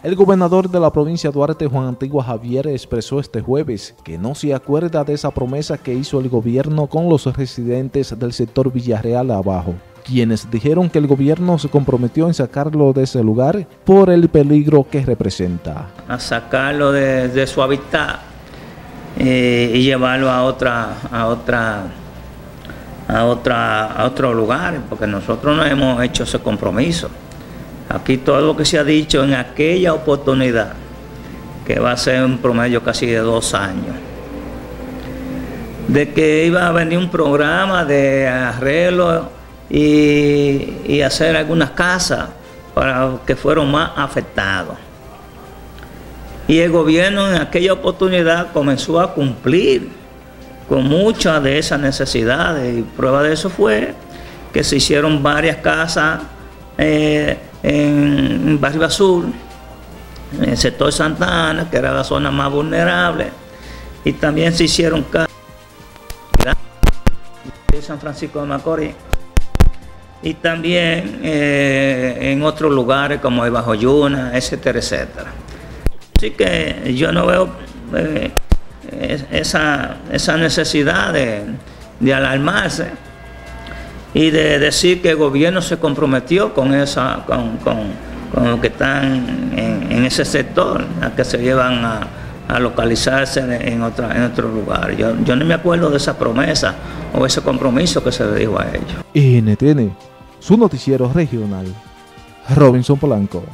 El gobernador de la provincia Duarte, Juan Antigua Javier, expresó este jueves que no se acuerda de esa promesa que hizo el gobierno con los residentes del sector Villarreal abajo, quienes dijeron que el gobierno se comprometió en sacarlo de ese lugar por el peligro que representa. A sacarlo de, su hábitat eh, y llevarlo a otra, a otra, a otra, a otro lugar, porque nosotros no hemos hecho ese compromiso. Aquí todo lo que se ha dicho en aquella oportunidad, que va a ser un promedio casi de dos años, de que iba a venir un programa de arreglo y, hacer algunas casas para que fueron más afectados. Y el gobierno en aquella oportunidad comenzó a cumplir con muchas de esas necesidades. Y prueba de eso fue que se hicieron varias casas eh, en Barrio Azul, en el sector Santa Ana, que era la zona más vulnerable, y también se hicieron casas de San Francisco de Macorís, y también eh, en otros lugares como el Bajo Yuna, etcétera, etcétera. Así que yo no veo eh, esa, esa, necesidad de, de alarmarse y de decir que el gobierno se comprometió con esa con, con, lo que están en, ese sector, a que se llevan a, localizarse en, otra, en otro lugar. Yo, yo no me acuerdo de esa promesa o ese compromiso que se le dijo a ellos. NTN, su noticiero regional, Robinson Polanco.